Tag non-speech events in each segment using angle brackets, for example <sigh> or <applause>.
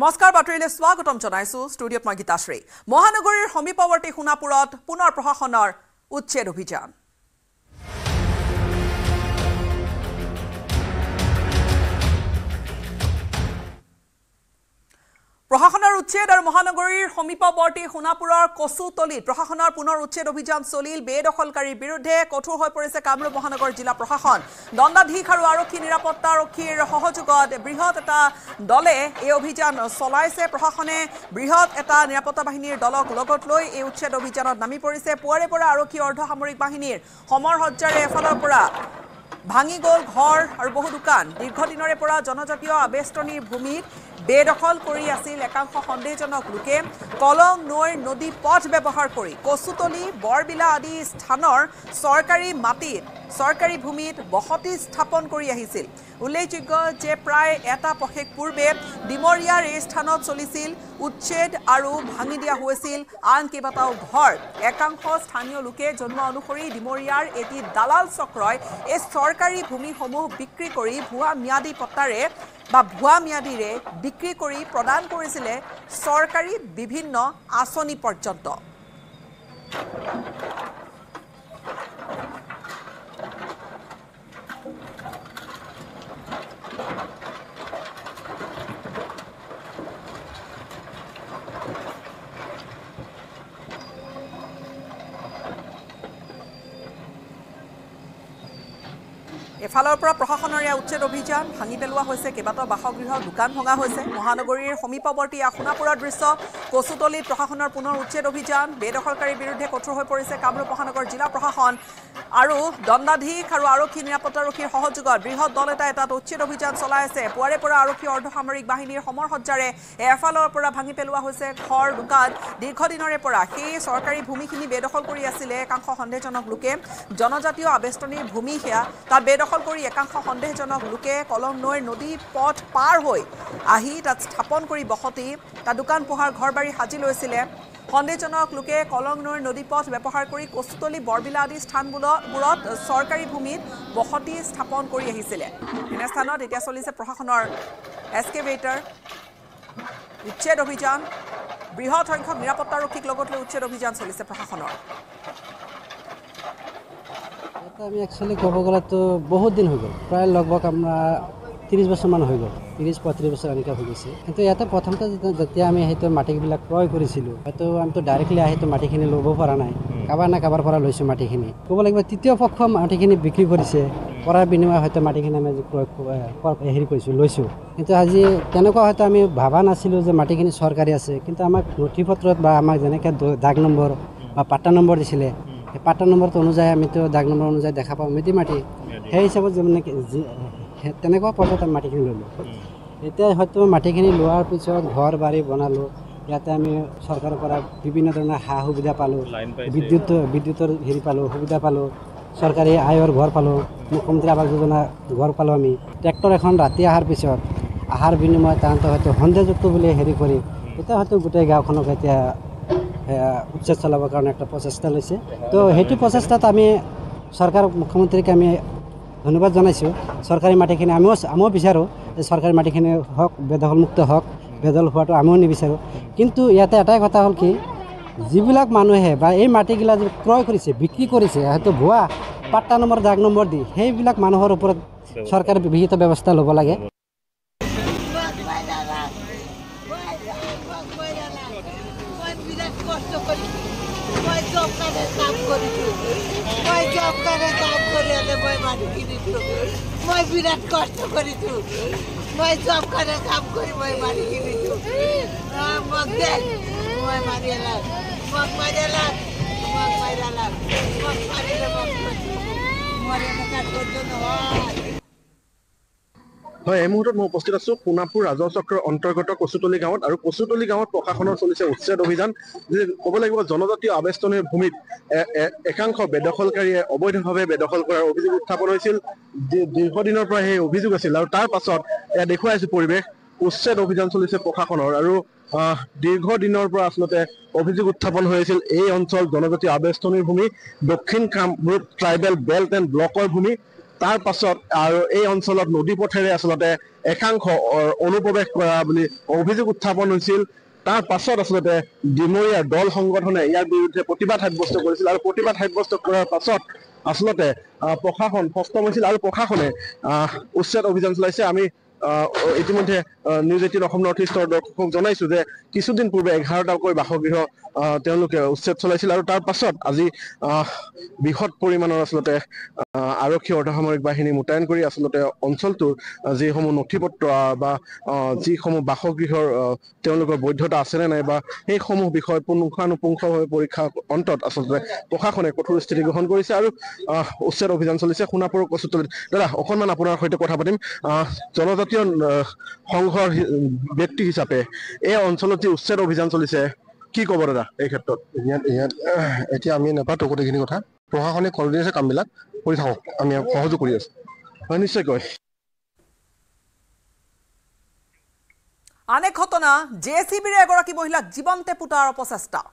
নমস্কাৰ বাতৰিলৈ স্বাগতম জনাইছো ষ্টুডিঅ'ত মই গীতাশ্ৰী। মহানগৰীৰ সমীপৱৰ্তী সোণাপুৰত পুনৰ প্ৰশাসনৰ উচ্ছেদ অভিযান। প্ৰশাসনৰ উচ্ছেদ আৰু মহানগৰীৰ সমীপৱৰ্তী সোণাপুৰৰ কচুতলিত প্ৰশাসনৰ পুনৰ উচ্ছেদ অভিযান চলিল। বেদখলকাৰীৰ বিৰুদ্ধে কঠোৰ হৈ পৰিছে কামৰূপ মহানগৰ জিলা প্ৰশাসন। দণ্ডাধীশ আৰু আৰক্ষী নিৰাপত্তাৰক্ষীৰ সহযোগত বৃহৎ এটা দলে এই অভিযান চলাইছে। প্ৰশাসনে বৃহৎ এটা নিৰাপত্তা বাহিনীৰ দলক লগত লৈ এই উচ্ছেদ অভিযানত নামি পৰিছে। পুৱাৰে পৰা আৰক্ষী অৰ্ধসামৰিক বাহিনীৰ সমৰ সজ্জাৰে এফালৰ পৰা ভাঙি গ'ল ঘৰ আৰু বহু দোকান। দীৰ্ঘদিনৰে পৰা জনজাতীয় আবেষ্টনীৰ ভূমিত বেদখল কৰি আছিল একাংশ সন্দেহজনক লোকে। কলং নৈৰ নদী পথ ব্যৱহাৰ কৰি কচুতলি বৰবিলা আদি স্থানৰ চৰকাৰী মাটিত চৰকাৰী ভূমিত বসতি স্থাপন কৰি আহিছিল। উল্লেখযোগ্য যে প্ৰায় এটা পষেক পূৰ্বে ডিমৰীয়াৰ এই স্থানত চলিছিল উচ্ছেদ আৰু ভাঙি দিয়া হৈছিল। আন কেইবাটাও ঘৰ। একাংশ স্থানীয় লোকে জনোৱা অনুসৰি ডিমৰীয়াৰ এটি দালাল চক্ৰই এই চৰকাৰী ভূমিসমূহ বিক্ৰী কৰি ভুৱা ম্যাদী পট্টাৰে বা ভুৱা ম্যাদীৰে বিক্ৰী কৰি প্ৰদান কৰিছিলে চৰকাৰী বিভিন্ন আঁচনি পৰ্যন্ত। এফালৰ পৰা প্ৰশাসনৰ এয়া উচ্ছেদ অভিযান ভাঙি পেলোৱা হৈছে কেইবাটাও বাসগৃহ দোকান ভঙা হৈছে। মহানগৰীৰ সমীপৱৰ্তী সোণাপুৰৰ দৃশ্য কচুতলিত প্ৰশাসনৰ পুনৰ উচ্ছেদ অভিযান বেদখলকাৰীৰ বিৰুদ্ধে কঠোৰ হৈ পৰিছে কামৰূপ মহানগৰ জিলা প্ৰশাসন। আৰু দণ্ডাধীশ আৰু আৰক্ষী নিৰাপত্তাৰক্ষীৰ সহযোগত বৃহৎ দল এটা এটাত উচ্ছেদ অভিযান চলাই আছে। পুৱাৰে পৰা আৰক্ষী অৰ্ধসামৰিক বাহিনীৰ সমৰ সজ্জাৰে এফালৰ পৰা ভাঙি পেলোৱা হৈছে ঘৰ দোকান। দীৰ্ঘদিনৰে পৰা সেই চৰকাৰী ভূমিখিনি বেদখল কৰি আছিলে একাংশ সন্দেহজনক লোকে। জনজাতীয় আবেষ্টনীৰ ভূমি সেয়া। তাত বেদখল কৰি একাংশ সন্দেহজনক লোকে কলং নৈৰ নদী পথ পাৰ হৈ আহি তাত স্থাপন কৰি বসতি। তাত দোকান পোহাৰ ঘৰ বাৰী সাজি লৈছিলে। সন্দেহজনক লোকে কলং নৈৰ নদী পথ ব্যৱহাৰ কৰি কচুতলি বৰবিলা আদি স্থানবোৰত চৰকাৰী ভূমিত বসতি স্থাপন কৰি আহিছিলে। এনে স্থানত এতিয়া চলিছে প্ৰশাসনৰ এছকেভেটাৰ উচ্ছেদ অভিযান বৃহৎ সংখ্যক নিৰাপত্তাৰক্ষীক লগত লৈ উচ্ছেদ অভিযান চলিছে প্ৰশাসনৰ। আমি একচুৱেলি ক'ব গ'লেতো বহুত দিন হৈ গ'ল। প্ৰায় লগভগ আপোনাৰ ত্ৰিছ বছৰমান হৈ গ'ল। ত্ৰিছ পঁয়ত্ৰিছ বছৰ এনেকৈ হৈ গৈছে। কিন্তু ইয়াতে প্ৰথমতে যেতিয়া- আমি সেইটো মাটিবিলাক ক্ৰয় কৰিছিলোঁ হয়তো আমিতো ডাইৰেক্টলি আহিতো মাটিখিনি ল'ব পৰা নাই। কাৰোবাৰ না কাৰোবাৰ পৰা লৈছোঁ মাটিখিনি। ক'ব লাগিব তৃতীয় পক্ষ মাটিখিনি বিক্ৰী কৰিছে। কৰাৰ বিনিময়ত হয়তো মাটিখিনি আমি ক্ৰয় হেৰি কৰিছোঁ লৈছোঁ। কিন্তু আজি তেনেকুৱা হয়তো আমি ভবা নাছিলোঁ যে মাটিখিনি চৰকাৰী আছে। কিন্তু আমাক নথি পত্ৰত বা আমাক যেনেকৈ দাগ নম্বৰ বা পাট্টা নম্বৰ দিছিলে সেই পাট্টা নম্বৰটো অনুযায়ী আমিতো দাগ নম্বৰ অনুযায়ী দেখা পাওঁ মেটি মাটি সেই হিচাপত যে মানে তেনেকুৱা পৰ্যায়ত আমি মাটিখিনি ল'লোঁ। এতিয়া হয়তো মাটিখিনি লোৱাৰ পিছত ঘৰ বাৰী বনালোঁ ইয়াতে আমি চৰকাৰৰ পৰা বিভিন্ন ধৰণৰ সা সুবিধা পালোঁ বিদ্যুৎ বিদ্যুতৰ হেৰি পালোঁ সুবিধা পালোঁ চৰকাৰী আয়ৰ ঘৰ পালোঁ মুখ্যমন্ত্ৰী আৱাস যোজনা ঘৰ পালোঁ আমি। ট্ৰেক্টৰ এখন ৰাতি অহাৰ পিছত অহাৰ বিনিময়ত তাহাঁতে হয়তো সন্দেহযুক্ত বুলি হেৰি কৰি এতিয়া হয়তো গোটেই গাঁওখনক এতিয়া উচ্ছেদ চলাবৰ কাৰণে একটা প্ৰচেষ্টা লৈছে। তো সেইটো প্ৰচেষ্টাত আমি চৰকাৰ মুখ্যমন্ত্ৰীক আমি ধন্যবাদ জনাইছোঁ চৰকাৰী মাটিখিনি আমিও আমিও বিচাৰোঁ যে চৰকাৰী মাটিখিনি হওক বেদখলমুক্ত হওক বেদল হোৱাটো আমিও নিবিচাৰোঁ কিন্তু ইয়াতে এটাই কথা হ'ল কি যিবিলাক মানুহে বা এই মাটিগিলা যে ক্ৰয় কৰিছে বিক্ৰী কৰিছে হয়তো ভুৱা পাট্টা নম্বৰ দাগ নম্বৰ দি সেইবিলাক মানুহৰ ওপৰত চৰকাৰে বিহিত ব্যৱস্থা ল'ব লাগে কষ্ট জব কাৰ্ডে কাম কৰিছোঁ মই জব কাৰ্ডে কাম কৰি হ'লে মই মানুহ কিনিছোঁ মই বিৰাট কষ্ট কৰিছোঁ মই জব কাৰ্ডে কাম কৰি মই মাৰি কিনিছোঁ আহ, মোক দে মই মাৰি এলাম। মোক মাৰি এলাম মোক মাৰি এলাম। মোক মাৰিলে মোক মই এনেকুৱা সহ্য নহয় হয় এই মুহূৰ্তত মই উপস্থিত আছো সোণাপুৰ ৰাজহ চক্ৰৰ অন্তৰ্গত কচুতলি গাঁৱত আৰু কচুতলি গাঁৱত প্ৰশাসনৰ চলিছে উচ্ছেদ অভিযান ক'ব লাগিব জনজাতীয় আৱেষ্টনীৰ ভূমিত একাংশ বেদখলকাৰীয়ে অবৈধভাৱে বেদখল কৰাৰ অভিযোগ উত্থাপন হৈছিল। দীৰ্ঘদিনৰ পৰা সেই অভিযোগ আছিল আৰু তাৰ পাছত এয়া দেখুৱাইছো পৰিৱেশ উচ্ছেদ অভিযান চলিছে প্ৰশাসনৰ আৰু দীৰ্ঘদিনৰ পৰা আচলতে অভিযোগ উত্থাপন হৈ আছিল এই অঞ্চল জনজাতীয় আৱেষ্টনীৰ ভূমি দক্ষিণ কামৰূপ ট্ৰাইবেল বেল্ট এণ্ড ব্লকৰ ভূমি তাৰ পাছত আৰু এই অঞ্চলত নদী পথেৰে আচলতে একাংশ অনুপ্ৰৱেশ কৰা বুলি অভিযোগ উত্থাপন হৈছিল। তাৰ পাছত আচলতে ডিমৰীয়া দল সংগঠনে ইয়াৰ বিৰুদ্ধে প্ৰতিবাদ সাব্যস্ত কৰিছিল আৰু প্ৰতিবাদ সাব্যস্ত কৰাৰ পাছত আচলতে প্ৰশাসন সষ্টম হৈছিল আৰু প্ৰশাসনে উচ্ছেদ অভিযান চলাইছে। আমি ইতিমধ্যে নিউজ এইটিন অসম নৰ্থ ইষ্টৰ দৰ্শকক জনাইছো যে কিছুদিন পূৰ্বে এঘাৰটাকৈ বাসগৃহ তেওঁলোকে উচ্ছেদ চলাইছিল আৰু তাৰ পাছত আজি বৃহৎ পৰিমাণৰ আচলতে আৰক্ষী অৰ্ধসামৰিক বাহিনী মোতায়েন কৰি আচলতে অঞ্চলটোৰ যিসমূহ নথি পত্ৰ বা যিসমূহ বাসগৃহৰ তেওঁলোকৰ বৈধতা আছেনে নাই বা সেইসমূহ বিষয় পুংখানুপুংখভাৱে পৰীক্ষা অন্তত আচলতে প্ৰশাসনে কঠোৰ স্থিতি গ্ৰহণ কৰিছে আৰু উচ্ছেদ অভিযান চলিছে সোণাপুৰৰ কচুতলিত। দাদা অকণমান আপোনাৰ সৈতে কথা পাতিম। জনজাতীয় সংঘৰ ব্যক্তি হিচাপে এই অঞ্চলত যি উচ্ছেদ অভিযান চলিছে কি ক'ব দাদা এই ক্ষেত্ৰত? ইয়াত ইয়াত এতিয়া আমি নাপাতো গোটেইখিনি কথা। প্ৰশাসনে কৰি আছে কামবিলাক। কৰি থাকক আমি সহযোগ কৰি আছো। হয় নিশ্চয়কৈ আন এক ঘটনা জে চি বিৰে এগৰাকী মহিলাক জীৱন্তে পোতাৰ অপচেষ্টা।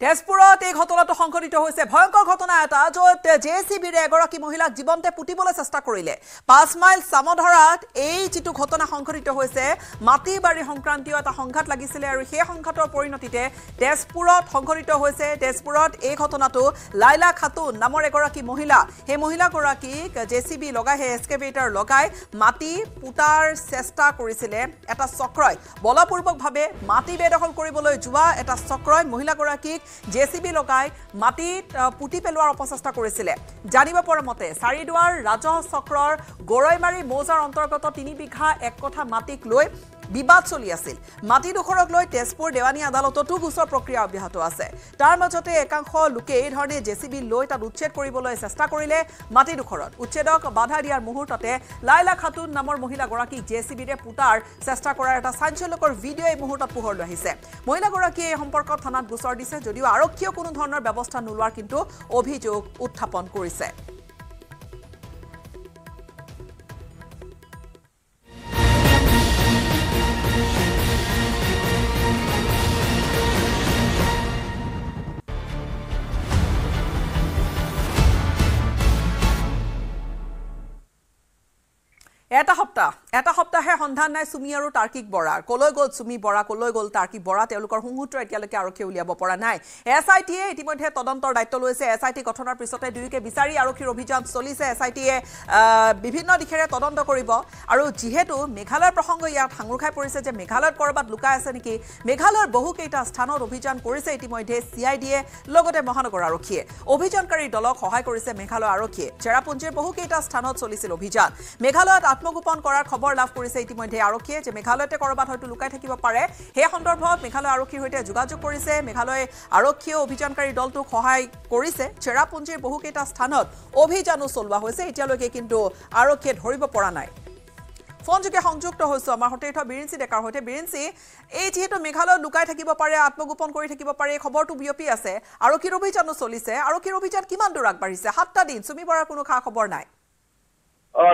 তেজপুৰত এই ঘটনাটো সংঘটিত হৈছে। ভয়ংকৰ ঘটনা এটা য'ত জে চি বিৰে এগৰাকী মহিলাক জীৱন্তে পুতিবলৈ চেষ্টা কৰিলে। পাঁচ মাইল চামধৰাত এই যিটো ঘটনা সংঘটিত হৈছে মাটি বাৰী সংক্ৰান্তীয় এটা সংঘাত লাগিছিলে আৰু সেই সংঘাতৰ পৰিণতিতে তেজপুৰত সংঘটিত হৈছে। তেজপুৰত এই ঘটনাটো লাইলা খাতুন নামৰ এগৰাকী মহিলা সেই মহিলাগৰাকীক জে চি বি লগাই সেই এক্সকেভেটাৰ লগাই মাটি পুতাৰ চেষ্টা কৰিছিলে এটা চক্ৰই। বলপূৰ্বকভাৱে মাটি বেদখল কৰিবলৈ যোৱা এটা চক্ৰই মহিলাগৰাকীক জে চি বি লগাই মাটিত পুতি পেলোৱাৰ অপচেষ্টা কৰিছিলে। জানিব পৰা মতে চাৰিদুৱাৰ ৰাজহ চক্ৰৰ গৰৈমাৰী মৌজাৰ অন্তৰ্গত তিনি বিঘা এক কঠা মাটিক লৈ বিবাদ চলি আছিল। মাটিডোখৰক লৈ তেজপুৰ দেৱানী আদালততো গোচৰ প্ৰক্ৰিয়া অব্যাহত আছে। তাৰ মাজতে একাংশ লোকে এই ধৰণে জে চি বি লৈ তাত উচ্ছেদ কৰিবলৈ চেষ্টা কৰিলে মাটিডোখৰত উচ্ছেদক বাধা দিয়াৰ মুহূৰ্ততে লাইলা খাতুন নামৰ মহিলাগৰাকীক জে চি বিৰে পুতাৰ চেষ্টা কৰাৰ এটা চাঞ্চল্যকৰ ভিডিঅ' এই মুহূৰ্তত পোহৰলৈ আহিছে। মহিলাগৰাকীয়ে এই সম্পৰ্কত থানাত গোচৰ দিছে যদিও আৰক্ষীয়েও কোনো ধৰণৰ ব্যৱস্থা নোলোৱাৰ কিন্তু অভিযোগ উত্থাপন কৰিছে। এটা সপ্তাহ এটা সপ্তাহে সন্ধান নাই চুমি আৰু তাৰ্কিক বৰাৰ কলৈ গ'ল চুমি বৰা কলৈ গ'ল তাৰ্কিক বৰা? তেওঁলোকৰ সংসূত্ৰ এতিয়ালৈকে আৰক্ষীয়ে উলিয়াব পৰা নাই। এছ আই টিয়ে ইতিমধ্যে তদন্তৰ দায়িত্ব লৈছে। এছ আই টি গঠনৰ পিছতে দুয়োকে বিচাৰি আৰক্ষীৰ অভিযান চলিছে। এছ আই টিয়ে বিভিন্ন দিশেৰে তদন্ত কৰিব। আৰু যিহেতু মেঘালয়ৰ প্ৰসংগ ইয়াত সাঙুৰ খাই পৰিছে যে মেঘালয়ত ক'ৰবাত লুকাই আছে নেকি মেঘালয়ৰ বহুকেইটা স্থানত অভিযান কৰিছে ইতিমধ্যে চি আই ডিয়ে লগতে মহানগৰ আৰক্ষীয়ে। অভিযানকাৰী দলক সহায় কৰিছে মেঘালয় আৰক্ষীয়ে। চেৰাপুঞ্জীৰ বহুকেইটা স্থানত চলিছিল অভিযান। মেঘালয়ত আত্মগোপন কৰাৰ খবৰ লাভ কৰিছে ইতিমধ্যে আৰক্ষীয়ে যে মেঘালয়তে ক'ৰবাত হয়তো লুকাই থাকিব পাৰে। সেই সন্দৰ্ভত মেঘালয় আৰক্ষীৰ সৈতে যোগাযোগ কৰিছে। মেঘালয় আৰক্ষীয়েও অভিযানকাৰী দলটোক সহায় কৰিছে। চেৰাপুঞ্জীৰ বহুকেইটা স্থানত অভিযানো চলোৱা হৈছে। এতিয়ালৈকে কিন্তু আৰক্ষীয়ে ধৰিব পৰা নাই। ফোনযোগে সংযুক্ত হৈছো। আমাৰ সতীৰ্থ বিৰিঞ্চি ডেকাৰ সৈতে। বিৰিঞ্চি এই যিহেতু মেঘালয়ত লুকাই থাকিব পাৰে আত্মগোপন কৰি থাকিব পাৰে এই খবৰটো বিয়পি আছে। আৰক্ষীৰ অভিযানো চলিছে। আৰক্ষীৰ অভিযান কিমান দূৰ আগবাঢ়িছে? সাতটা দিন। চুমি বৰাৰ কোনো খা খবৰ নাই।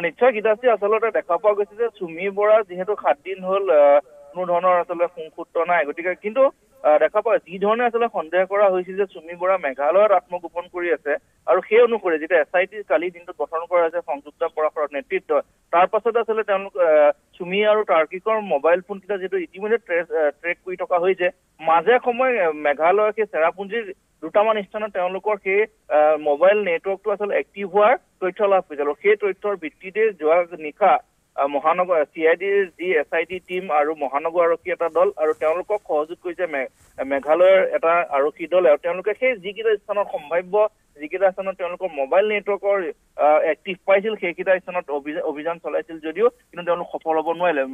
নিশ্চয় গীতাশ্ৰী আচলতে দেখা পোৱা গৈছে যে চুমি বৰা যিহেতু সাত দিন হ'ল কোনো ধৰণৰ আচলতে সংসূত্ৰ নাই। গতিকে কিন্তু দেখা পোৱা যি ধৰণে আচলতে সন্দেহ কৰা হৈছিল যে চুমি বৰা মেঘালয়ত আত্মগোপন কৰি আছে আৰু সেই অনুসৰি যেতিয়া এছ আই টি কালি দিনটোত গঠন কৰা হৈছে সংযুক্ত পৰাশৰৰ নেতৃত্বত তাৰ পাছতে আচলতে তেওঁলোক চুমি আৰু তাৰ্কিকৰ মোবাইল ফোন কেইটা ইতিমধ্যে ট্ৰেক কৰি থকা হৈছে মাজে সময়ে আহ, মেঘালয়ৰ সেই চেৰাপুঞ্জীৰ দুটামান স্থানত তেওঁলোকৰ সেই মোবাইল নেটৱৰ্কটো আচলতে এক্টিভ হোৱাৰ তথ্য লাভ কৰিছে আৰু সেই তথ্যৰ ভিত্তিতে যোৱা নিশা মহানগৰ চি আই ডিৰ যি এছ আই টি টীম আৰু মহানগৰ আৰক্ষী এটা দল আৰু তেওঁলোকক সহযোগ কৰিছে মেঘালয়ৰ এটা আৰক্ষী দলে আৰু তেওঁলোকে সেই যিকেইটা স্থানত সম্ভাৱ্য যিকেইটা স্থানত তেওঁলোকৰ মোবাইল নেটৱৰ্কৰ এক্টিভ পাইছিল সেইকেইটা স্থানত অভিযা- অভিযান চলাইছিল যদিও কিন্তু তেওঁলোক সফল হ'ব নোৱাৰিলে।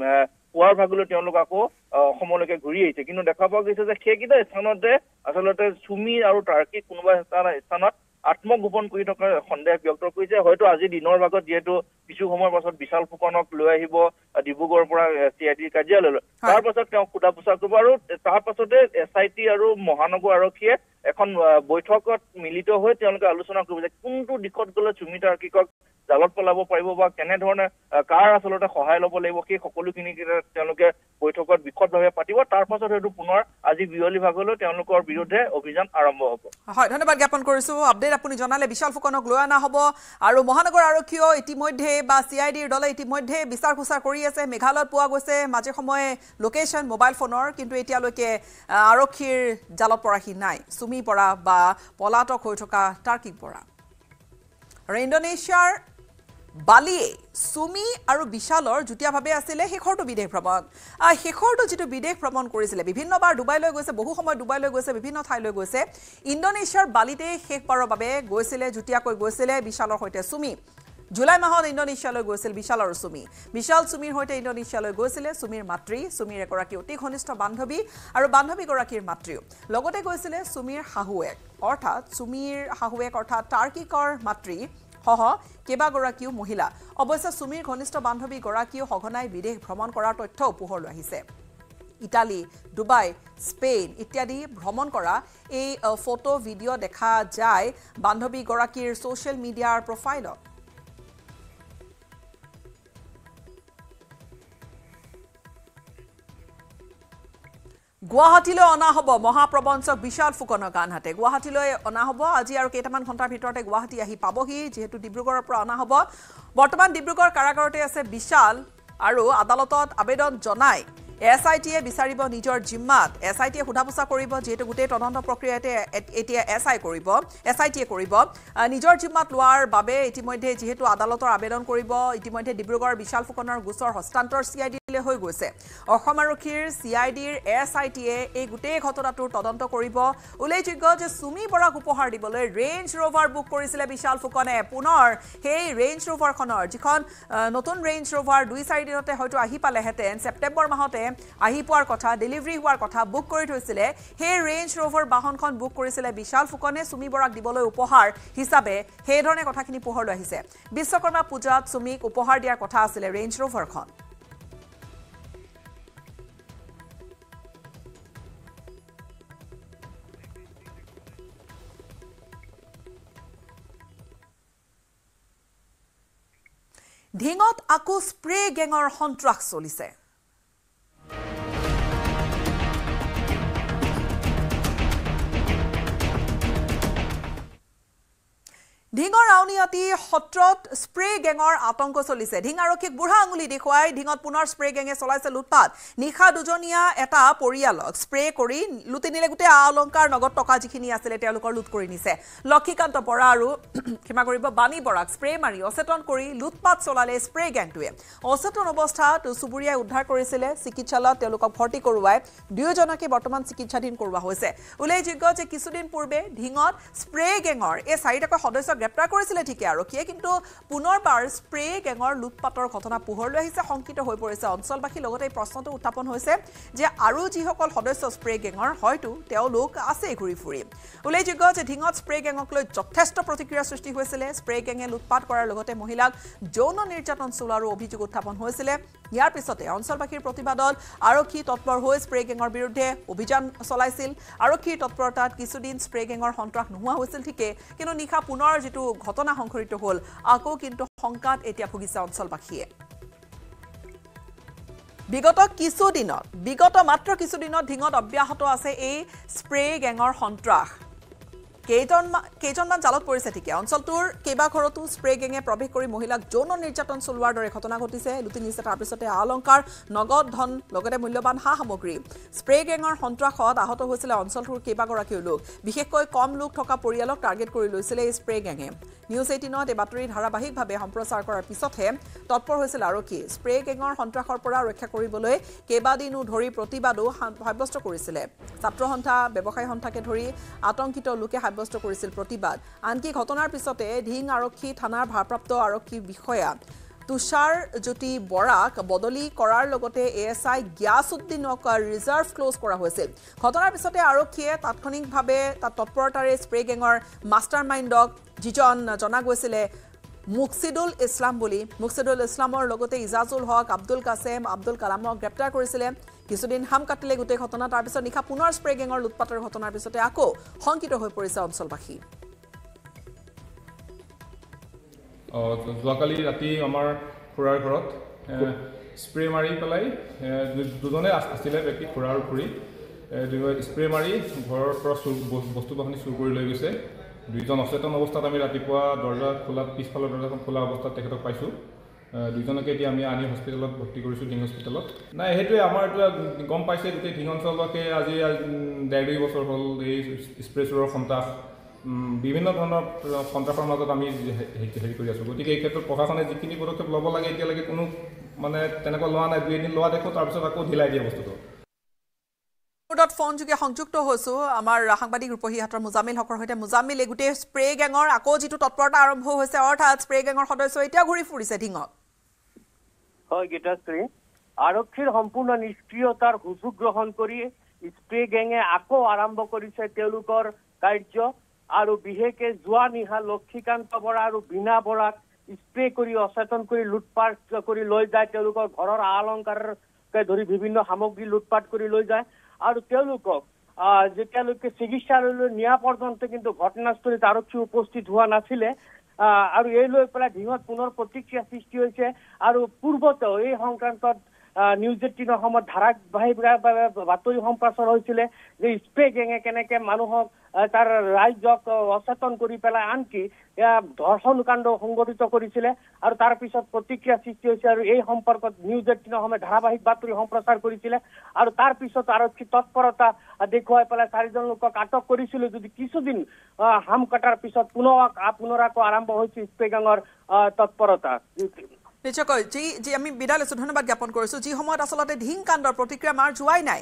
পুৱাৰ ভাগলৈ তেওঁলোক আকৌ অসমলৈকে ঘূৰি আহিছে। কিন্তু দেখা পোৱা গৈছে যে সেইকেইটা স্থানতে আচলতে চুমি আৰু টাৰ্কিক কোনোবা এটা স্থানত আত্মগোপন কৰি থকাৰ সন্দেহ ব্যক্ত কৰিছে। হয়তো আজি দিনৰ ভাগত যিহেতু কিছু সময়ৰ পাছত বিশাল ফুকনক লৈ আহিব আহ, ডিব্ৰুগড়ৰ পৰা চি আই ডিৰ কাৰ্যালয়লৈ। তাৰ পাছত তেওঁক সোধা পোছা কৰিব আৰু তাৰ পাছতে এছ আই টি আৰু মহানগৰ আৰক্ষীয়ে এখন বৈঠকত মিলিত হৈ তেওঁলোকে আলোচনা কৰিব যে কোনটো দিশত গ'লে চুমি তাৰ্কিকক জালত পেলাব পাৰিব বা কেনেধৰণে কাৰ আচলতে সহায় ল'ব লাগিব সেই সকলোখিনি তেওঁলোকে বৈঠকত বিশদভাৱে পাতিব। তাৰ পাছত হয়তো পুনৰ আজি বিয়লি ভাগলৈ তেওঁলোকৰ বিৰুদ্ধে অভিযান আৰম্ভ হ'ব। হয় ধন্যবাদ জ্ঞাপন কৰিছো। আপডেট আপুনি জনালে বিশাল ফুকনক লৈ অনা হ'ব। আৰু মহানগৰ আৰক্ষীয়েও ইতিমধ্যে বা চি আই ডিৰ দলে ইতিমধ্যে বিচাৰ খোচাৰ কৰি আছে। মেঘালয়ত পোৱা গৈছে মাজে সময়ে লোকেশ্যন মোবাইল ফোনৰ কিন্তু এতিয়ালৈকে আৰক্ষীৰ জালত পৰাহি নাই। চুমি পৰা বা পলাতক হৈ থকা তাৰ্কিক বৰা। আৰু ইণ্ডোনেছিয়াৰ বালিয়ে চুমি আৰু বিশালৰ যুটীয়াভাৱে আছিলে শেষৰটো বিদেশ ভ্ৰমণ। শেষৰটো যিটো বিদেশ ভ্ৰমণ কৰিছিলে বিভিন্নবাৰ ডুবাইলৈ গৈছে বহু সময় ডুবাইলৈ গৈছে বিভিন্ন ঠাইলৈ গৈছে। ইণ্ডোনেছিয়াৰ বালিতে শেষবাৰৰ বাবে গৈছিলে যুটীয়াকৈ গৈছিলে বিশালৰ সৈতে চুমি জুলাই মাহত ইণ্ডোনেছিয়ালৈ গৈছিল বিশাল আৰু চুমি বিশাল চুমিৰ সৈতে ইণ্ডোনেছিয়ালৈ গৈছিলে চুমিৰ মাতৃ চুমিৰ এগৰাকী অতি ঘনিষ্ঠ বান্ধৱী আৰু বান্ধৱীগৰাকীৰ মাতৃও। লগতে গৈছিলে চুমিৰ শাহুৱেক অৰ্থাৎ চুমিৰ শাহুৱেক অৰ্থাৎ তাৰ্কিকৰ মাতৃ। সহ কেইবাগৰাকীও মহিলা। অৱশ্যে চুমিৰ ঘনিষ্ঠ বান্ধৱীগৰাকীও সঘনাই বিদেশ ভ্ৰমণ কৰাৰ তথ্যও পোহৰলৈ আহিছে। ইটালী ডুবাই স্পেইন ইত্যাদি ভ্ৰমণ কৰা এই ফটো ভিডিঅ' দেখা যায় বান্ধৱীগৰাকীৰ ছ'চিয়েল মিডিয়াৰ প্ৰফাইলত। গুৱাহাটীলৈ অনা হ'ব। মহাপ্ৰবঞ্চক বিশাল ফুকনক আনহাতে গুৱাহাটীলৈ অনা হ'ব। আজি আৰু কেইটামান ঘণ্টাৰ ভিতৰতে গুৱাহাটী আহি পাবহি। যিহেতু ডিব্ৰুগড়ৰ পৰা অনা হ'ব। বৰ্তমান ডিব্ৰুগড় কাৰাগাৰতে আছে বিশাল আৰু আদালতত আবেদন জনাই এছ আই টিয়ে বিচাৰিব নিজৰ জিম্মাত। এছ আই টিয়ে সোধা পোছা কৰিব যিহেতু গোটেই তদন্ত প্ৰক্ৰিয়াতে এতিয়া এছ আই কৰিব এছ আই টিয়ে কৰিব। নিজৰ জিম্মাত লোৱাৰ বাবে ইতিমধ্যে যিহেতু আদালতৰ আবেদন কৰিব ইতিমধ্যে ডিব্ৰুগড়ৰ বিশাল ফুকনৰ গোচৰ হস্তান্তৰ চি আই ডিলৈ হৈ গৈছে। অসম আৰক্ষীৰ চি আই ডিৰ এছ আই টিয়ে এই গোটেই ঘটনাটোৰ তদন্ত কৰিব। উল্লেখযোগ্য যে চুমি বৰাক উপহাৰ দিবলৈ ৰেঞ্জ ৰ'ভাৰ বুক কৰিছিলে বিশাল ফুকনে। পুনৰ সেই ৰেঞ্জ ৰ'ভাৰখনৰ যিখন নতুন ৰেঞ্জ ৰ'ভাৰ দুই চাৰি দিনতে হয়তো আহি পালেহেঁতেন ছেপ্টেম্বৰ মাহতে আহি পোৱাৰ কথা ডেলিভাৰী হোৱাৰ কথা বুক কৰি থৈছিলে। সেই ৰেঞ্জ ৰ'ভাৰ বাহনখন বুক কৰিছিলে বিশাল ফুকনে চুমি বৰাক দিবলৈ উপহাৰ হিচাপে। সেইধৰণে কথাখিনি পোহৰলৈ আহিছে। বিশ্বকৰ্মা পূজাত চুমিক উপহাৰ দিয়াৰ কথা আছিলে ৰেঞ্জ ৰ'ভাৰখন ঢিঙত আকৌ স্প্ৰে গেঙৰ সন্ত্ৰাস চলিছে। ঢিঙৰ আউনীআটী সত্ৰত স্প্ৰে গেঙৰ আতংক চলিছে। ঢিং আৰক্ষীক বুঢ়া আঙুলি দেখুৱাই ঢিঙত পুনৰ স্প্ৰে গেঙে চলাইছে লুটপাট। নিশা দুজনীয়া এটা পৰিয়ালক স্প্ৰে কৰি লুটি নিলে গোটেই আ অলংকাৰ নগদ টকা যিখিনি আছিলে তেওঁলোকৰ লুট কৰি নিছে। লক্ষীকান্ত বৰা আৰু <clears throat> ক্ষমা কৰিব বাণী বৰাক স্প্ৰে মাৰি অচেতন কৰি লুটপাট চলালে স্প্ৰে গেংটোৱে। অচেতন অৱস্থাত চুবুৰীয়াই উদ্ধাৰ কৰিছিলে চিকিৎসালয়ত তেওঁলোকক ভৰ্তি কৰোৱাই দুয়োজনকে বৰ্তমান চিকিৎসাধীন কৰোৱা হৈছে। উল্লেখযোগ্য যে কিছুদিন পূৰ্বে ঢিঙত স্প্ৰে গেঙৰ এই চাৰিটাকৈ সদস্য গ্ৰেপ্তাৰ কৰিছিলে ঠিকে আৰক্ষীয়ে কিন্তু পুনৰবাৰ স্প্ৰে গেঙৰ লুটপাটৰ ঘটনা পোহৰলৈ আহিছে শংকিত হৈ পৰিছে। অঞ্চলবাসীৰ লগতে এই প্ৰশ্নটো উত্থাপন হৈছে যে আৰু যিসকল সদস্য স্প্ৰে গেঙৰ হয়তো তেওঁলোক আছেই ঘূৰি ফুৰি উল্লেখযোগ্য যে ঢিঙত স্প্ৰে গেঙক লৈ যথেষ্ট প্ৰতিক্ৰিয়াৰ সৃষ্টি হৈছিলে। স্প্ৰে গেঙে লুটপাট কৰাৰ লগতে মহিলাক যৌন নিৰ্যাতন চলোৱাৰো অভিযোগ উত্থাপন হৈছিলে। ইয়াৰ পিছতে অঞ্চলবাসীৰ প্ৰতিবাদত আৰক্ষী তৎপৰ হৈ স্প্ৰে গেঙৰ বিৰুদ্ধে অভিযান চলাইছিল। আৰক্ষীৰ তৎপৰতাত কিছুদিন স্প্ৰে গেঙৰ সন্ত্ৰাস নোহোৱা হৈছিল ঠিকেই কিন্তু নিশা পুনৰ যিটো ঘটনা সংঘটিত হ'ল আকৌ কিন্তু শংকাত এতিয়া ভুগিছে অঞ্চলবাসীয়ে। বিগত কিছুদিনত বিগত মাত্ৰ কিছুদিনত ঢিঙত অব্যাহত আছে এই স্প্ৰে গেঙৰ সন্ত্ৰাস। কেইজনমান জালত পৰিছে ঠিকে। অঞ্চলটোৰ কেইবা ঘৰতো স্প্ৰে গেঙে প্ৰৱেশ কৰি মহিলাক যৌন নিৰ্যাতন চলোৱাৰ দৰে ঘটনা ঘটিছে। লুটি নিছে তাৰপিছতে আ অলংকাৰ নগদ ধন লগতে মূল্যৱান সা সামগ্ৰী। স্প্ৰে গেঙৰ সন্ত্ৰাসত আহত হৈছিলে অঞ্চলটোৰ কেইবাগৰাকীও লোক। বিশেষকৈ কম লোক থকা পৰিয়ালক টাৰ্গেট কৰি লৈছিলে এই স্প্ৰে গেঙে নিউজ এইটিনত এই বাতৰি ধাৰাবাহিকভাৱে সম্প্ৰচাৰ কৰাৰ পিছতহে তৎপৰ হৈছিল আৰক্ষী। স্প্ৰে গেঙৰ সন্ত্ৰাসৰ পৰা ৰক্ষা কৰিবলৈ কেইবাদিনো ধৰি প্ৰতিবাদো সাব্যস্ত কৰিছিলে। ছাত্ৰ সন্থা ব্যৱসায়ী সন্থাকে ধৰি আতংকিত লোকে কৰিছিল প্ৰতিবাদ। আনকি ঘটনাৰ পিছতে ঢিং আৰক্ষী থানাৰ ভাৰপ্ৰাপ্ত আৰক্ষী বিষয়া তুষাৰ জ্যোতি বৰাক বদলি কৰাৰ লগতে এ এছ আই গিয়াছুদ্দিনক ৰিজাৰ্ভ ক্ল'জ কৰা হৈছিল ঘটনাৰ পিছতে আৰক্ষীয়ে তাৎক্ষণিকভাৱে তাত তৎপৰতাৰে স্প্ৰে গেঙৰ মাষ্টাৰ মাইণ্ডক যিজন জনা গৈছিলে মুকছিদুল ইছলাম বুলি। মুকছিদুল ইছলামৰ লগতে ইজাজুল হক আব্দুল কাছেম আব্দুল কালামক গ্ৰেপ্তাৰ কৰিছিলে। কিছুদিন হাম কাটিলে গোটেই ঘটনা তাৰপিছত নিশা পুনৰ স্প্ৰে গেঙৰ লুটপাটৰ ঘটনাৰ পিছতে আকৌ শংকিত হৈ পৰিছে অঞ্চলবাসী। অঁ, যোৱাকালি ৰাতি আমাৰ খুৰাৰ ঘৰত স্প্ৰে মাৰি পেলাই দুজনে আছ- আছিলে ব্যক্তি খুৰা। আৰু খুৰী স্প্ৰে মাৰি ঘৰৰ পৰা চুৰ বস্তু বাহানি চুৰ কৰি লৈ গৈছে। দুইজন অচেতন অৱস্থাত আমি ৰাতিপুৱা দৰ্জা খোলা পিছফালৰ দৰ্জাখন খোলা অৱস্থাত তেখেতক পাইছোঁ। এ, দুইজনকে এতিয়া আমি আনি হস্পিটেলত ভৰ্তি কৰিছোঁ ডিং হস্পিটেলত নাই সেইটোৱে আমাৰ এতিয়া গম পাইছে গোটেই ঢিং অঞ্চলকে আজি ডেৰ দুই বছৰ হ'ল এই স্প্ৰে চোৰৰ সন্ত্ৰাস। উম, বিভিন্ন ধৰণৰ সন্ত্ৰাসৰ মাজত আমি হেৰি কৰি আছোঁ। গতিকে এই ক্ষেত্ৰত প্ৰশাসনে যিখিনি পদক্ষেপ ল'ব লাগে এতিয়ালৈকে কোনো মানে তেনেকুৱা লোৱা নাই। দুই এদিন লোৱা দেখোঁ তাৰপিছত আকৌ ঢিলাই দিয়ে বস্তুটো। ফোনযোগে সংযুক্ত হৈছো। আমাৰ সাংবাদিক ৰূপহী হাতৰ মুজামিল হকৰ সৈতে মুজামিল এই গোটেই স্প্ৰে গেঙৰ আকৌ যিটো তৎপৰতা আৰম্ভ হৈছে অৰ্থাৎ স্প্ৰে গেঙৰ সদস্য এতিয়াও ঘূৰি ফুৰিছে ঢিঙত হয় গীতাশ্ৰী আৰক্ষীৰ সম্পূৰ্ণ নিষ্ক্ৰিয়তাৰ সুযোগ গ্ৰহণ কৰি স্প্ৰে গেঙে আকৌ আৰম্ভ কৰিছে তেওঁলোকৰ কাৰ্য আৰু বিশেষকে যোৱা নিশা লক্ষীকান্ত বৰা আৰু বীণা বৰাক স্প্ৰে কৰি অচেতন কৰি লুটপাট কৰি লৈ যায়। তেওঁলোকৰ ঘৰৰ আ অলংকাৰকে ধৰি বিভিন্ন সামগ্ৰী লুটপাট কৰি লৈ যায়। আৰু তেওঁলোকক যেতিয়ালৈকে চিকিৎসালয়লৈ নিয়া পৰ্যন্ত কিন্তু ঘটনাস্থলীত আৰক্ষী উপস্থিত হোৱা নাছিলে আৰু এই লৈ পেলাই ঢিঙত পুনৰ প্ৰতিক্ৰিয়া সৃষ্টি হৈছে। আৰু পূৰ্বতেও এই সংক্ৰান্তত নিউজ এইটিনৰ সময়ত ধাৰাবাহিকভাৱে বাতৰি সম্প্ৰচাৰ হৈছিলে যে স্প্ৰে গেঙে কেনেকে মানুহক তাৰ ৰাইজক অচেতন কৰি পেলাই আনকি ধৰ্ষণ সংঘটিত কৰিছিলে আৰু তাৰ পিছত প্ৰতিক্ৰিয়া সৃষ্টি হৈছে আৰু এই সম্পৰ্কত নিউজ এইটিনৰ সময়ত ধাৰাবাহিক বাতৰি সম্প্ৰচাৰ কৰিছিলে আৰু তাৰ পিছত আৰক্ষী তৎপৰতা দেখুৱাই পেলাই চাৰিজন লোকক আটক কৰিছিলে যদি কিছুদিন হাম কটাৰ পিছত পুনৰ পুনৰ আকৌ আৰম্ভ হৈছে স্প্ৰে গেঙৰ তৎপৰতা। নিশ্চয়কৈ যি যি আমি বিদায় লৈছোঁ ধন্যবাদ জ্ঞাপন কৰিছোঁ। যি সময়ত আচলতে ঢিং কাণ্ডৰ প্ৰতিক্ৰিয়া মাৰ যোৱাই নাই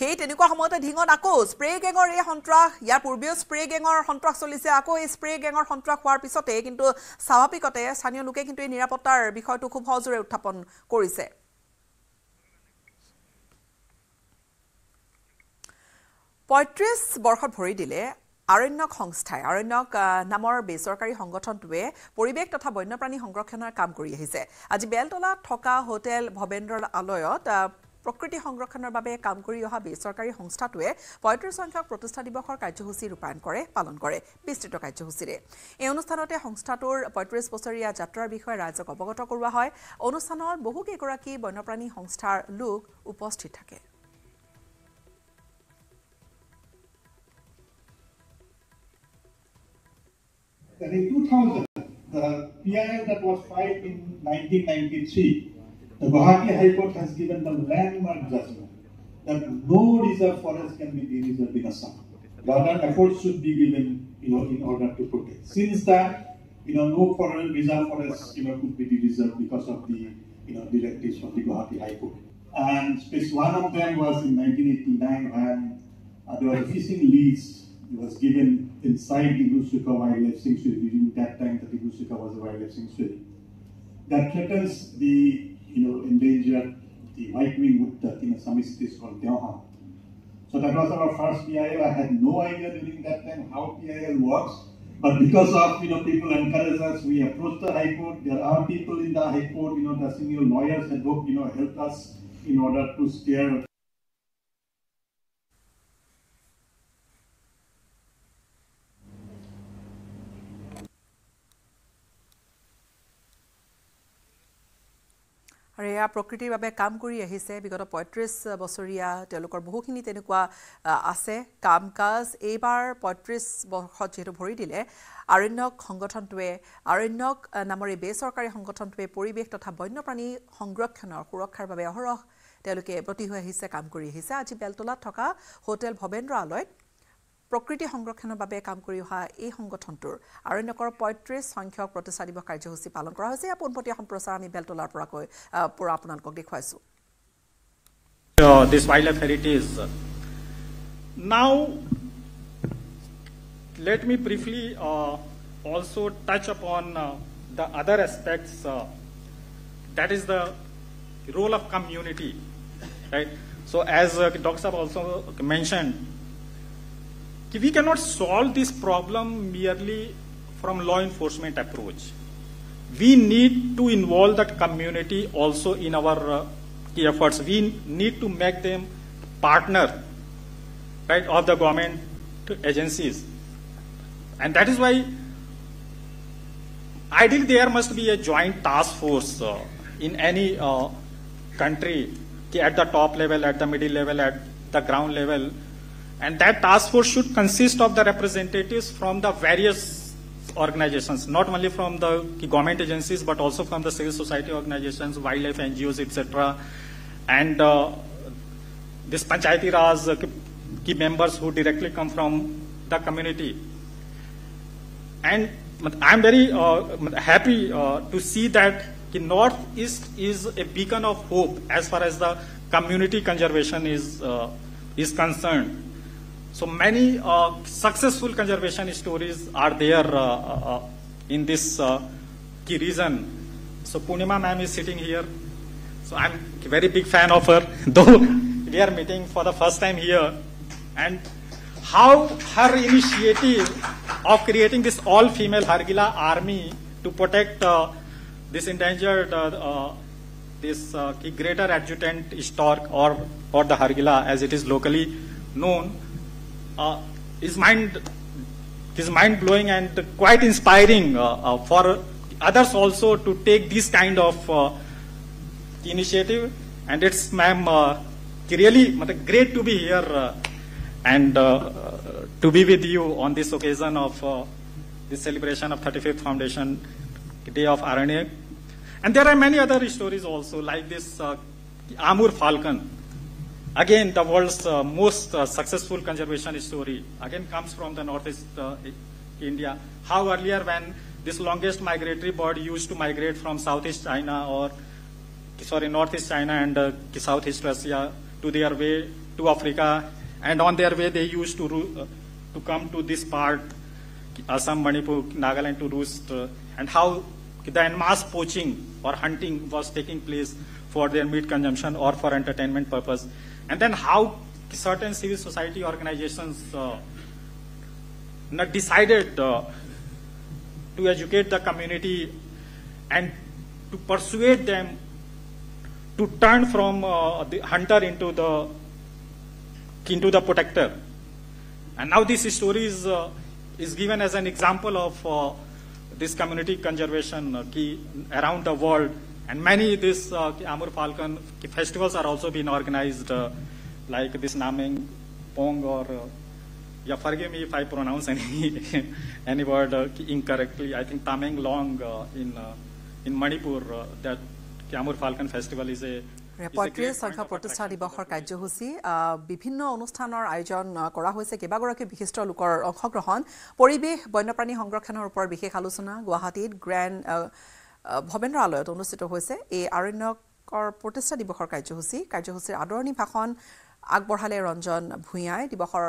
সেই তেনেকুৱা সময়তে ঢিঙত আকৌ স্প্ৰে গেঙৰ এই সন্ত্ৰাস ইয়াৰ পূৰ্বেও স্প্ৰে গেঙৰ সন্ত্ৰাস চলিছে আকৌ এই স্প্ৰে গেঙৰ সন্ত্ৰাস হোৱাৰ পিছতে কিন্তু স্বাভাৱিকতে স্থানীয় লোকে কিন্তু এই নিৰাপত্তাৰ বিষয়টো খুব সহজৰে উত্থাপন কৰিছে। পঁয়ত্ৰিছ বৰ্ষত ভৰি দিলে আৰণ্যক সংস্থাই আৰণ্যক নামৰ বেচৰকাৰী সংগঠনটোৱে পৰিৱেশ তথা বন্যপ্ৰাণী সংৰক্ষণৰ কাম কৰি আহিছে। আজি বেলতলাত থকা হোটেল ভৱেন্দ্ৰৰ আলয়ত প্ৰকৃতি সংৰক্ষণৰ বাবে কাম কৰি অহা বেচৰকাৰী সংস্থাটোৱে পঁয়ত্ৰিছ সংখ্যক প্ৰতিষ্ঠা দিৱসৰ কাৰ্যসূচী ৰূপায়ণ কৰে পালন কৰে বিস্তৃত কাৰ্যসূচীৰে। এই অনুষ্ঠানতে সংস্থাটোৰ পঁয়ত্ৰিছ বছৰীয়া যাত্ৰাৰ বিষয়ে ৰাইজক অৱগত কৰোৱা হয়। অনুষ্ঠানত বহুকেইগৰাকী বন্যপ্ৰাণী সংস্থাৰ লোক উপস্থিত থাকে। That in 2000, the PIL that was filed in 1993, the Guwahati High Court has given the landmark judgment that no reserve forest can be de-reserved in Assam. Rather, efforts should be given, you know, in order to protect. Since that, you know, no foreign reserve forest, you know, could be de-reserved because of the, you know, directives from the Guwahati High Court. And one of them was in 1989 when uh, there was a fishing lease was given inside the Gusuka Wildlife Sanctuary. During that time, that the Gusuka was a wildlife sanctuary. That threatens the, you know, endangered, the white-winged duck in a species called Teoha. So that was our first PIL. I had no idea during that time how PIL works. But because of, you know, people encourage us, we approached the High Court. There are people in the High Court, you know, the senior lawyers that you know, helped us in order to steer আৰু এয়া প্ৰকৃতিৰ বাবে কাম কৰি আহিছে। বিগত পঁয়ত্ৰিছ বছৰীয়া তেওঁলোকৰ বহুখিনি তেনেকুৱা আছে। কাম কাজ এইবাৰ পঁয়ত্ৰিছ বৰ্ষত যিহেতু ভৰি দিলে আৰণ্যক সংগঠনটোৱে আৰণ্যক নামৰ এই বেচৰকাৰী সংগঠনটোৱে পৰিৱেশ তথা বন্যপ্ৰাণী সংৰক্ষণৰ সুৰক্ষাৰ বাবে অহৰহ তেওঁলোকে ব্ৰতী হৈ আহিছে কাম কৰি আহিছে। আজি বেলতলাত থকা হোটেল ভৱেন্দ্ৰ আলয়ত প্ৰকৃতি সংৰক্ষণৰ বাবে কাম কৰি অহা এই সংগঠনটোৰ আৰণ্যকৰ পঁয়ত্ৰিছ সংখ্যক প্ৰতিষ্ঠা দিৱস কাৰ্যসূচী পালন কৰা হৈছে ইয়াৰ পোনপটীয়া সম্প্ৰচাৰ আমি বেলতলাৰ পৰাকৈ পৰা আপোনালোকক দেখুৱাইছোঁ uh, let me briefly uh, also touch upon uh, the other aspects. Uh, that is the role of community, right? So, as uh, Dr. Saab also mentioned, we cannot solve this problem merely from law enforcement approach. We need to involve that community also in our uh, efforts. We need to make them partner, right, of the government agencies. And that is why ideally there must be a joint task force uh, in any uh, country at the top level, at the middle level, at the ground level. And that task force should consist of the representatives from the various organizations, not only from the government agencies, but also from the civil society organizations, wildlife NGOs, etc. And uh, this Panchayati Raj uh, key members who directly come from the community. And I'm very uh, happy uh, to see that the Northeast is a beacon of hope as far as the community conservation is, uh, is concerned. So many uh, successful conservation stories are there uh, uh, in this uh, key region. So Purnima ma'am is sitting here. So I'm a very big fan of her, <laughs> though we are meeting for the first time here. And how her initiative of creating this all-female Hargila army to protect uh, this endangered, uh, uh, this uh, greater adjutant stork or, or the Hargila as it is locally known, uh, is mind is mind blowing and quite inspiring uh, uh, for others also to take this kind of uh, initiative. And it's, ma'am, really great to be here and to be with you on this occasion of this celebration of 35th Foundation Day of Aranyak. And there are many other stories also, like this uh, Amur Falcon. Again, the world's uh, most uh, successful conservation story, again comes from the northeast uh, India. How earlier when this longest migratory bird used to migrate from southeast China or, sorry, northeast China and uh, southeast Russia to their way to Africa, and on their way they used to, uh, to come to this part, Assam, Manipur, Nagaland to roost, uh, and how the en masse poaching or hunting was taking place for their meat consumption or for entertainment purpose. And then how certain civil society organizations uh, decided uh, to educate the community and to persuade them to turn from uh, the hunter into the into the protector. And now this story is, uh, is given as an example of uh, this community conservation uh, around the world. And many this uh, Amur Falcon festivals are also being organized, uh, like this Naming Pong or uh, yeah, forgive me if I pronounce any any word uh, incorrectly. I think Tameng Long uh, in uh, in Manipur uh, that Amur Falcon festival is a ৰেপাৰ্ট্ৰীৰ সংখ্যা প্ৰতিষ্ঠা দিৱসৰ কাৰ্যসূচী বিভিন্ন অনুষ্ঠানৰ আয়োজন কৰা হৈছে কেইবাগৰাকী বিশিষ্ট লোকৰ অংশগ্ৰহণ পৰিৱেশ বন্যপ্ৰাণী সংৰক্ষণৰ ওপৰত বিশেষ আলোচনা গুৱাহাটীত গ্ৰেণ্ড ভৱেন্দ্ৰ আলয়ত অনুষ্ঠিত হৈছে এই আৰণ্যকৰ প্ৰতিষ্ঠা দিৱসৰ কাৰ্যসূচী। কাৰ্যসূচীৰ আদৰণি ভাষণ আগবঢ়ালে ৰঞ্জন ভূঞাই। দিৱসৰ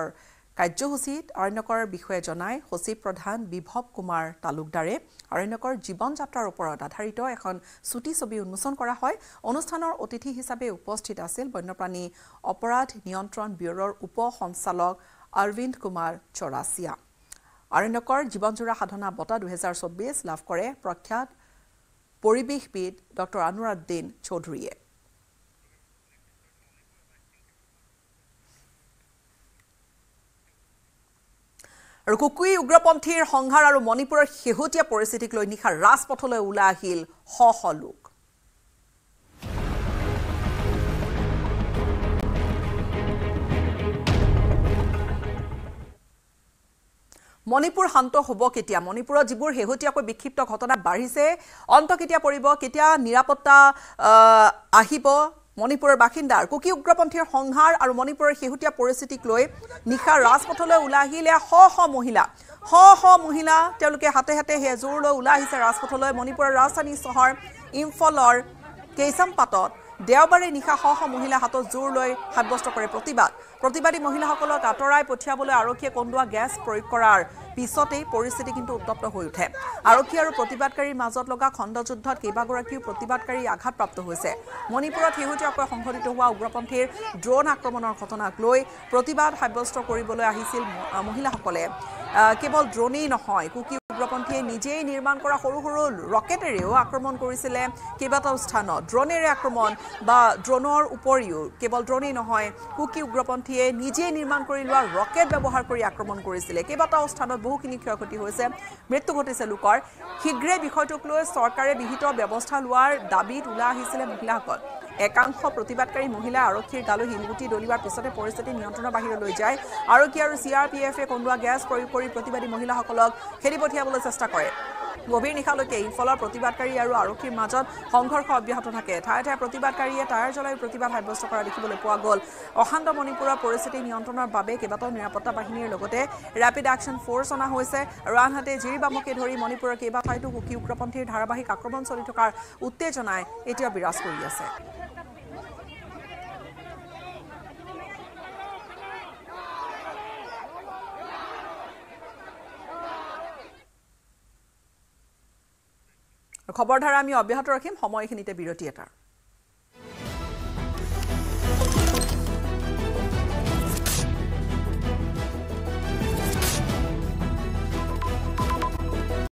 কাৰ্যসূচীত অৰণ্যকৰ বিষয়ে জনাই সচিব প্ৰধান বিভৱ কুমাৰ তালুকদাৰে অৰণ্যকৰ জীৱন যাত্ৰাৰ ওপৰত আধাৰিত এখন চুটি ছবি উন্মোচন কৰা হয়। অনুষ্ঠানৰ অতিথি হিচাপে উপস্থিত আছিল বন্যপ্ৰাণী অপৰাধ নিয়ন্ত্ৰণ ব্যুৰৰ উপ সঞ্চালক অৰবিন্দ কুমাৰ চৰাচিয়া। অৰণ্যকৰ জীৱনজোৰা সাধনা বঁটা দুহেজাৰ চৌব্বিছ লাভ কৰে। প্ৰখ্যাত পৰিৱেশবিদ ডক্টৰ আনোৱাৰুদ্দিন চৌধুৰীয়ে। আৰু কুকুই উগ্ৰপন্থীৰ সংহাৰ আৰু মণিপুৰৰ শেহতীয়া পৰিস্থিতিক লৈ নিশা ৰাজপথলৈ ওলাই আহিল শ শ লোক। মণিপুৰ শান্ত হ'ব কেতিয়া? মণিপুৰত যিবোৰ শেহতীয়াকৈ বিক্ষিপ্ত ঘটনা বাঢ়িছে অন্ত কেতিয়া পৰিব কেতিয়া নিৰাপত্তা আহিব? মণিপুৰৰ বাসিন্দাৰ কুকি উগ্ৰপন্থীৰ সংহাৰ আৰু মণিপুৰৰ শেহতীয়া পৰিস্থিতিক লৈ নিশা ৰাজপথলৈ ওলাই আহিলে শ শ মহিলা। শ শ মহিলা তেওঁলোকে হাতে হাতে সেই জোৰ লৈ ওলাই আহিছে ৰাজপথলৈ। মণিপুৰৰ ৰাজধানী চহৰ ইম্ফলৰ কেইচামপাতত দেওবাৰে নিশা শ শ মহিলা হাতত জোৰ লৈ সাব্যস্ত কৰে প্ৰতিবাদ। প্ৰতিবাদী মহিলাসকলক আঁতৰাই পঠিয়াবলৈ আৰক্ষীয়ে কন্দুৱা গেছ প্ৰয়োগ কৰাৰ পিছতেই পৰিস্থিতি কিন্তু উত্তপ্ত হৈ উঠে। আৰক্ষী আৰু প্ৰতিবাদকাৰীৰ মাজত লগা খণ্ডযুদ্ধত কেইবাগৰাকীও প্ৰতিবাদকাৰী আঘাতপ্ৰাপ্ত হৈছে। মণিপুৰত শেহতীয়াকৈ সংঘটিত হোৱা উগ্ৰপন্থীৰ ড্ৰোন আক্ৰমণৰ ঘটনাক লৈ প্ৰতিবাদ সাব্যস্ত কৰিবলৈ আহিছিল মহিলাসকলে। কেৱল ড্ৰোনেই নহয় কুকি উগ্ৰপন্থীয়ে নিজেই নিৰ্মাণ কৰা সৰু সৰু ৰকেটেৰেও আক্ৰমণ কৰিছিলে। কেইবাটাও স্থানত ড্ৰোনেৰে আক্ৰমণ বা ড্ৰোনৰ উপৰিও কেৱল ড্ৰোনেই নহয় কুকি উগ্ৰপন্থীয়ে নিজেই নিৰ্মাণ কৰি লোৱা ৰকেট ব্যৱহাৰ কৰি আক্ৰমণ কৰিছিলে। কেইবাটাও স্থানত বহুখিনি ক্ষয় ক্ষতি হৈছে। মৃত্যু ঘটিছে লোকৰ। শীঘ্ৰে বিষয়টোক লৈ চৰকাৰে বিহিত ব্যৱস্থা লোৱাৰ দাবীত ওলাই আহিছিলে মহিলাসকল। একাংশ প্ৰতিবাদকাৰী মহিলা আৰক্ষীৰ গালৈ শিলগুটি দলিওৱাৰ পিছতে পৰিস্থিতি নিয়ন্ত্ৰণৰ বাহিৰলৈ যায়। আৰক্ষী আৰু চি আৰ পি এফে কন্দুৱা গেছ প্ৰয়োগ কৰি প্ৰতিবাদী মহিলাসকলক খেদি পঠিয়াবলৈ চেষ্টা কৰে। গভীৰ নিশালৈকে ইম্ফলৰ প্ৰতিবাদকাৰী আৰু আৰক্ষীৰ মাজত সংঘৰ্ষ অব্যাহত থাকে। ঠায়ে ঠায়ে প্ৰতিবাদকাৰীয়ে টায়াৰ জ্বলাই প্ৰতিবাদ সাব্যস্ত কৰা দেখিবলৈ পোৱা গ'ল। অশান্ত মণিপুৰৰ পৰিস্থিতি নিয়ন্ত্ৰণৰ বাবে কেইবাটাও নিৰাপত্তা বাহিনীৰ লগতে ৰেপিড একশ্যন ফ'ৰ্চ অনা হৈছে। আৰু আনহাতে জিৰিবামকে ধৰি মণিপুৰৰ কেইবা ঠাইতো কুকি উগ্ৰপন্থীৰ ধাৰাবাহিক আক্ৰমণ চলি থকাৰ উত্তেজনাই এতিয়া বিৰাজ কৰি আছে। খবৰধাৰা আমি অব্যাহত ৰাখিম সময়খিনিতে বিৰতি এটাৰ।